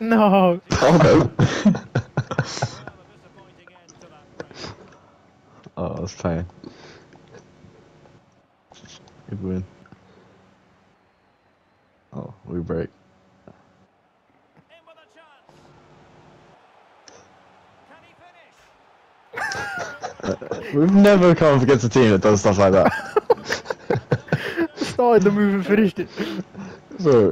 No. Oh no. oh, that's fine. Good win. Oh, we break. We've never come up against a team that does stuff like that. Started the move and finished it. So